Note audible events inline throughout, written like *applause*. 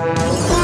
Thank you.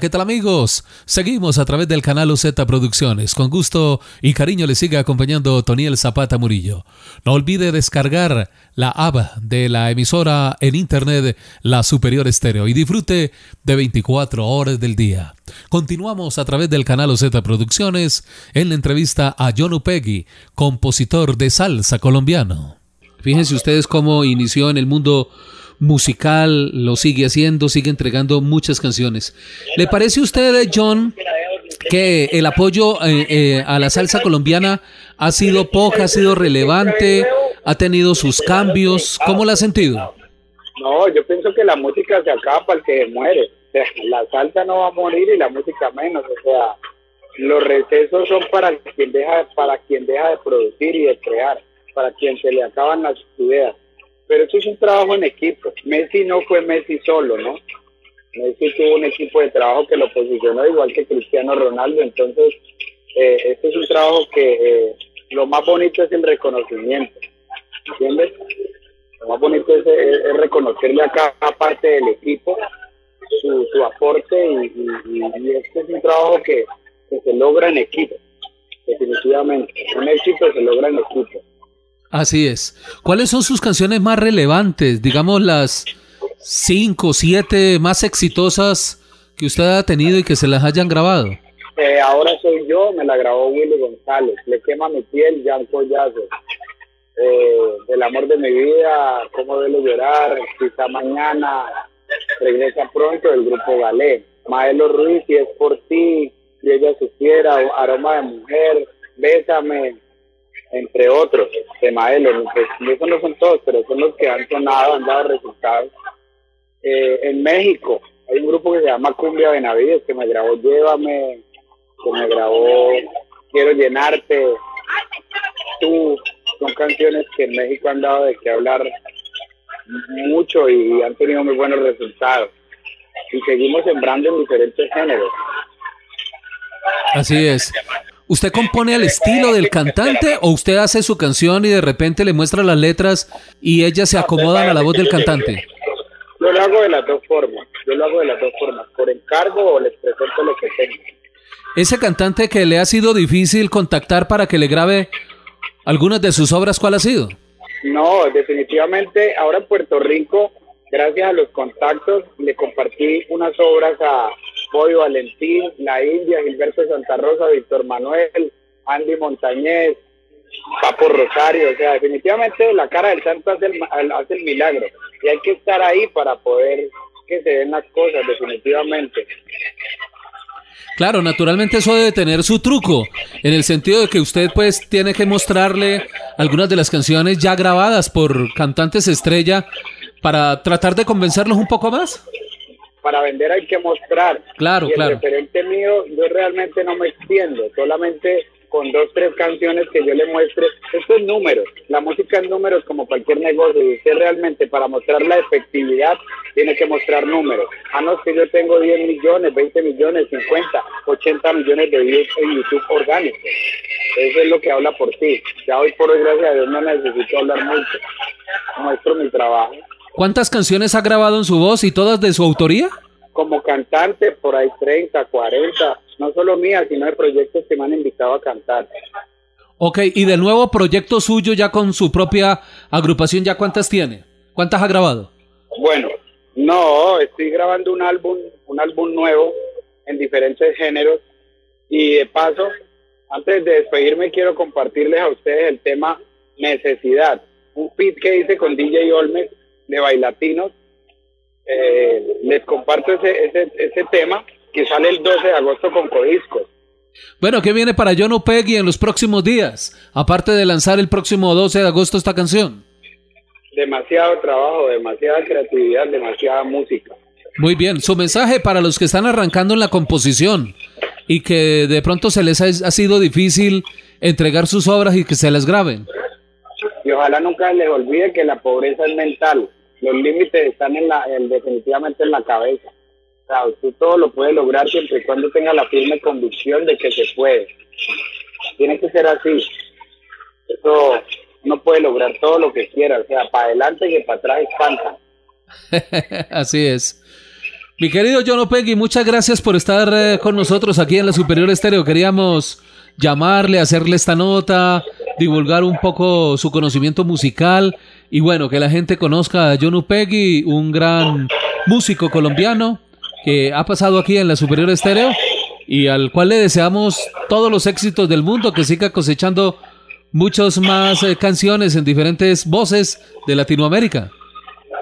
¿Qué tal amigos? Seguimos a través del canal UZ Producciones. Con gusto y cariño le sigue acompañando Toniel Zapata Murillo. No olvide descargar la app de la emisora en internet La Superior Estéreo y disfrute de 24 horas del día. Continuamos a través del canal UZ Producciones en la entrevista a John Upegui, compositor de salsa colombiano. Fíjense ustedes cómo inició en el mundo musical, lo sigue haciendo, sigue entregando muchas canciones. ¿Le parece a usted, John, que el apoyo eh, eh, a la salsa colombiana ha sido poca, ha sido relevante, ha tenido sus cambios? ¿Cómo la ha sentido? No, yo pienso que la música se acaba para el que muere. la salsa no va a morir y la música menos. O sea, los recesos son para quien deja, para quien deja de producir y de crear, para quien se le acaban las ideas pero eso es un trabajo en equipo. Messi no fue Messi solo, ¿no? Messi tuvo un equipo de trabajo que lo posicionó igual que Cristiano Ronaldo, entonces eh, este es un trabajo que eh, lo más bonito es el reconocimiento, ¿entiendes? Lo más bonito es, reconocerle a cada parte del equipo su, aporte y, este es un trabajo que, que se logra en equipo, definitivamente. Un éxito se logra en equipo. Así es. ¿Cuáles son sus canciones más relevantes? Digamos las cinco, siete más exitosas que usted ha tenido y que se las hayan grabado. Eh, ahora soy yo, me la grabó Willy González. Le quema mi piel, Jan Collazo. Eh, del amor de mi vida, cómo debo llorar, quizá mañana, regresa pronto el grupo Galé. Maelo Ruiz, si es por ti, si ella supiera, aroma de mujer, bésame, entre otros, de Maelo, pues, eso no son todos, pero son los que han sonado, han dado resultados. Eh, en México hay un grupo que se llama Cumbia Benavides, que me grabó Llévame, que me grabó Quiero Llenarte, Tú, son canciones que en México han dado de qué hablar mucho y han tenido muy buenos resultados. Y seguimos sembrando en diferentes géneros. Así es. ¿Usted compone al estilo del cantante o usted hace su canción y de repente le muestra las letras y ellas se acomodan a la voz del cantante? Yo lo hago de las dos formas. Yo lo hago de las dos formas. Por encargo o les presento lo que tengo. Ese cantante que le ha sido difícil contactar para que le grabe algunas de sus obras, ¿cuál ha sido? No, definitivamente ahora en Puerto Rico, gracias a los contactos, le compartí unas obras a Boy Valentín, La India, Gilberto Santa Rosa, Víctor Manuel, Andy Montañez, Papo Rosario, o sea, definitivamente la cara del santo hace el, hace el milagro. Y hay que estar ahí para poder que se den las cosas, definitivamente. Claro, naturalmente eso debe tener su truco, en el sentido de que usted pues tiene que mostrarle algunas de las canciones ya grabadas por cantantes estrella para tratar de convencerlos un poco más para vender hay que mostrar. Claro, y el claro. referente mío, yo realmente no me extiendo, solamente con dos, tres canciones que yo le muestre. Esto es números, la música es números como cualquier negocio. Y usted realmente para mostrar la efectividad tiene que mostrar números. A no que yo tengo 10 millones, 20 millones, 50, 80 millones de views en YouTube orgánicos. Eso es lo que habla por ti. Ya hoy por hoy, gracias a Dios, no necesito hablar mucho. Muestro mi trabajo. ¿Cuántas canciones ha grabado en su voz y todas de su autoría? Como cantante, por ahí 30, 40, no solo mía, sino de proyectos que me han invitado a cantar. Ok, y del nuevo proyecto suyo ya con su propia agrupación, ¿ya cuántas tiene? ¿Cuántas ha grabado? Bueno, no, estoy grabando un álbum, un álbum nuevo en diferentes géneros y de paso, antes de despedirme quiero compartirles a ustedes el tema Necesidad, un beat que hice con DJ Olmes de bailatinos. Eh, les comparto ese, ese, ese tema que sale el 12 de agosto con Codiscos. Bueno, ¿qué viene para John Peggy en los próximos días? Aparte de lanzar el próximo 12 de agosto esta canción. Demasiado trabajo, demasiada creatividad, demasiada música. Muy bien, su mensaje para los que están arrancando en la composición y que de pronto se les ha, ha sido difícil entregar sus obras y que se las graben ojalá nunca les olvide que la pobreza es mental. Los límites están en la, definitivamente en la cabeza. O sea, usted todo lo puede lograr siempre y cuando tenga la firme convicción de que se puede. Tiene que ser así. Eso no puede lograr todo lo que quiera. O sea, para adelante y para atrás espanta. *laughs* así es. Mi querido John Peggy, muchas gracias por estar eh, con nosotros aquí en la Superior Estéreo. Queríamos llamarle, hacerle esta nota, divulgar un poco su conocimiento musical y bueno, que la gente conozca a John Upegui, un gran músico colombiano que ha pasado aquí en la Superior Estéreo y al cual le deseamos todos los éxitos del mundo, que siga cosechando muchas más eh, canciones en diferentes voces de Latinoamérica.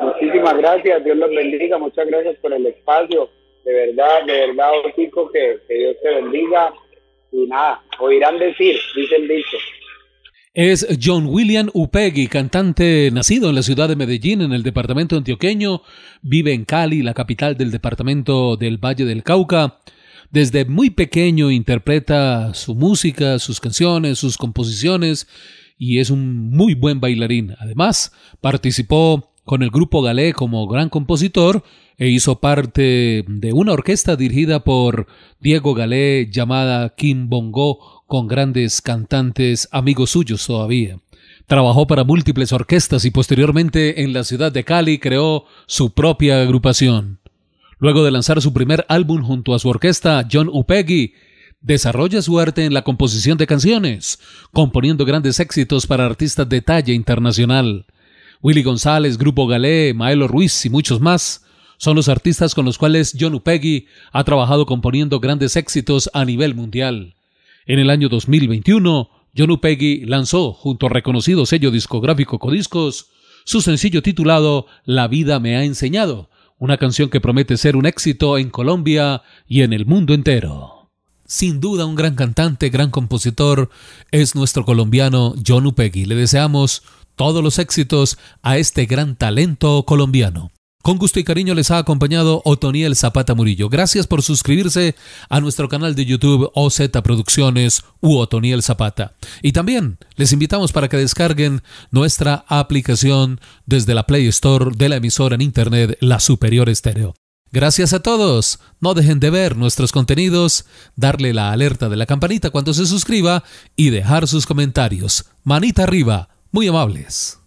Muchísimas gracias, Dios los bendiga, muchas gracias por el espacio, de verdad, de verdad, Chico, que, que Dios te bendiga y nada, oirán decir, dice el dicho. Es John William Upegui, cantante nacido en la ciudad de Medellín, en el departamento antioqueño, vive en Cali, la capital del departamento del Valle del Cauca. Desde muy pequeño interpreta su música, sus canciones, sus composiciones y es un muy buen bailarín. Además, participó con el grupo Galé como gran compositor e hizo parte de una orquesta dirigida por Diego Galé llamada Kim Bongo con grandes cantantes amigos suyos todavía. Trabajó para múltiples orquestas y posteriormente en la ciudad de Cali creó su propia agrupación. Luego de lanzar su primer álbum junto a su orquesta, John Upegui desarrolla su arte en la composición de canciones, componiendo grandes éxitos para artistas de talla internacional. Willy González, Grupo Galé, Maelo Ruiz y muchos más son los artistas con los cuales John Upegui ha trabajado componiendo grandes éxitos a nivel mundial. En el año 2021, John Upegui lanzó, junto al reconocido sello discográfico Codiscos, su sencillo titulado La vida me ha enseñado, una canción que promete ser un éxito en Colombia y en el mundo entero. Sin duda un gran cantante, gran compositor, es nuestro colombiano John Upegui. Le deseamos todos los éxitos a este gran talento colombiano. Con gusto y cariño les ha acompañado Otoniel Zapata Murillo. Gracias por suscribirse a nuestro canal de YouTube OZ Producciones u Otoniel Zapata. Y también les invitamos para que descarguen nuestra aplicación desde la Play Store de la emisora en Internet La Superior Estéreo. Gracias a todos. No dejen de ver nuestros contenidos, darle la alerta de la campanita cuando se suscriba y dejar sus comentarios. Manita arriba. Muy amables.